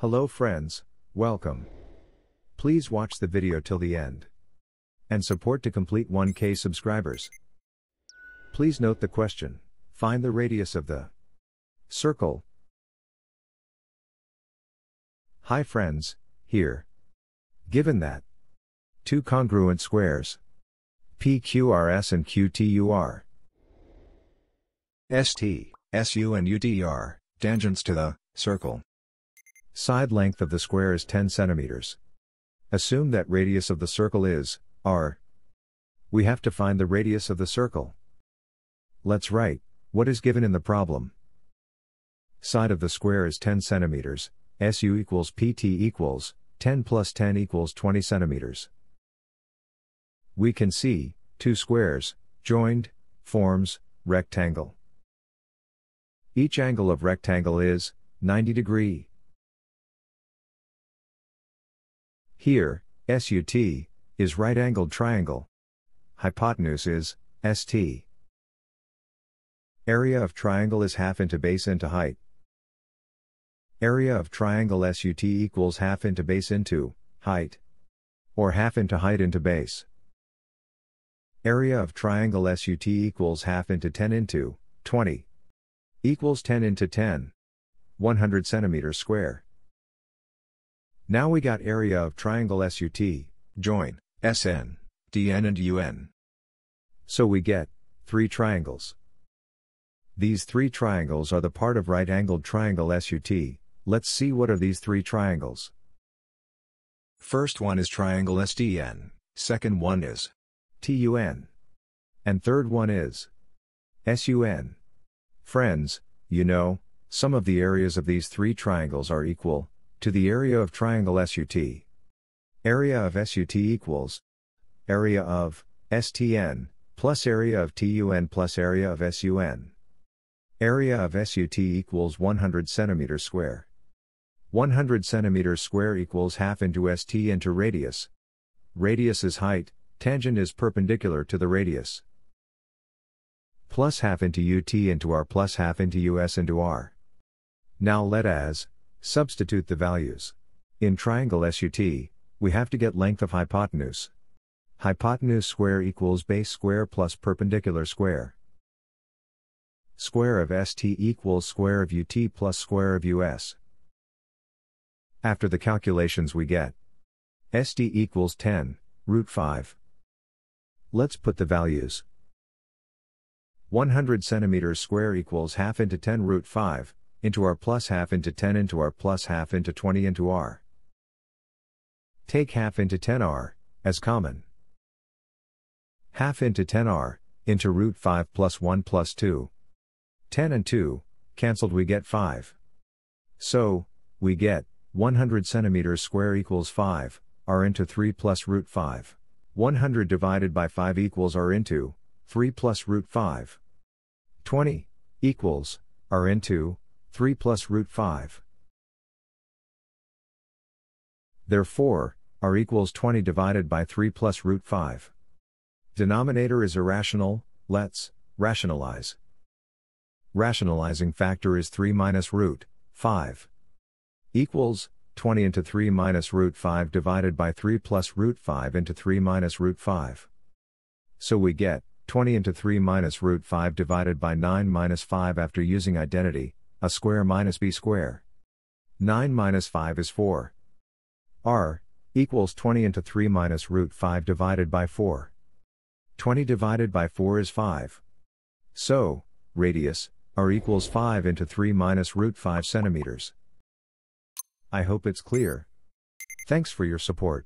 Hello friends, welcome. Please watch the video till the end. And support to complete 1k subscribers. Please note the question, find the radius of the circle. Hi friends, here. Given that two congruent squares PQRS and QTUR ST, SU and UTR, tangents to the circle. Side length of the square is 10 centimeters. Assume that radius of the circle is r. We have to find the radius of the circle. Let's write what is given in the problem. Side of the square is 10 centimeters, SU equals PT equals 10 plus 10 equals 20 centimeters. We can see two squares joined forms rectangle. Each angle of rectangle is 90 degree. Here, SUT is right-angled triangle. Hypotenuse is ST. Area of triangle is half into base into height. Area of triangle SUT equals half into base into height. Or half into height into base. Area of triangle SUT equals half into 10 into 20 equals 10 into 10. 100 centimeters square. Now we got area of triangle SUT, join, SN, TN and UN. So we get, three triangles. These three triangles are the part of right-angled triangle SUT, let's see what are these three triangles. First one is triangle STN, second one is TUN. And third one is SUN. Friends, you know, sum of the areas of these three triangles are equal to the area of triangle SUT. Area of SUT equals area of STN plus area of TUN plus area of SUN. Area of SUT equals 100 centimeters square. 100 centimeters square equals half into ST into radius. Radius is height, tangent is perpendicular to the radius plus half into UT into R plus half into US into R. Now let as, substitute the values. In triangle SUT, we have to get length of hypotenuse. Hypotenuse square equals base square plus perpendicular square. Square of ST equals square of UT plus square of US. After the calculations we get ST equals 10, root 5. Let's put the values. 100 centimeters square equals half into 10 root 5, into r plus half into 10 into r plus half into 20 into r. Take half into 10r, as common. Half into 10r, into root 5 plus 1 plus 2. 10 and 2, cancelled we get 5. So, we get, 100 centimeters square equals 5, r into 3 plus root 5. 100 divided by 5 equals r into, 3 plus root 5. 20 equals r into 3 plus root 5. Therefore, r equals 20 divided by 3 plus root 5. Denominator is irrational, let's rationalize. Rationalizing factor is 3 minus root 5 equals 20 into 3 minus root 5 divided by 3 plus root 5 into 3 minus root 5. So we get 20 into 3 minus root 5 divided by 9 minus 5 after using identity, a square minus b square. 9 minus 5 is 4. r, equals 20 into 3 minus root 5 divided by 4. 20 divided by 4 is 5. So, radius, r equals 5 into 3 minus root 5 centimeters. I hope it's clear. Thanks for your support.